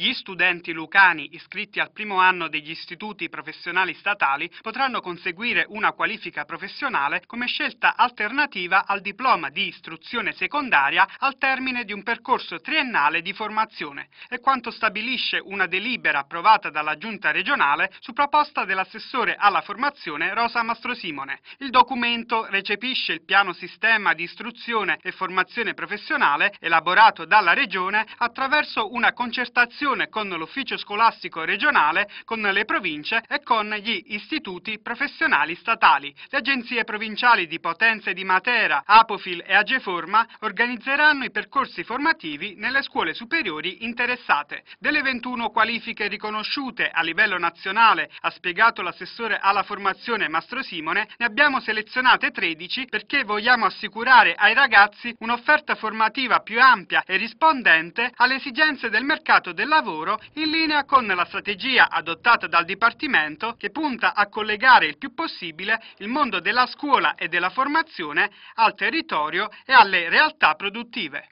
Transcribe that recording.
Gli studenti lucani iscritti al primo anno degli istituti professionali statali potranno conseguire una qualifica professionale come scelta alternativa al diploma di istruzione secondaria al termine di un percorso triennale di formazione. È quanto stabilisce una delibera approvata dalla Giunta regionale su proposta dell'assessore alla formazione Rosa Mastrosimone. Il documento recepisce il piano sistema di istruzione e formazione professionale elaborato dalla Regione attraverso una concertazione con l'ufficio scolastico regionale, con le province e con gli istituti professionali statali. Le agenzie provinciali di Potenza e di Matera, Apofil e Ageforma organizzeranno i percorsi formativi nelle scuole superiori interessate. Delle 21 qualifiche riconosciute a livello nazionale, ha spiegato l'assessore alla formazione Mastro Simone, ne abbiamo selezionate 13 perché vogliamo assicurare ai ragazzi un'offerta formativa più ampia e rispondente alle esigenze del mercato del lavoro in linea con la strategia adottata dal Dipartimento che punta a collegare il più possibile il mondo della scuola e della formazione al territorio e alle realtà produttive.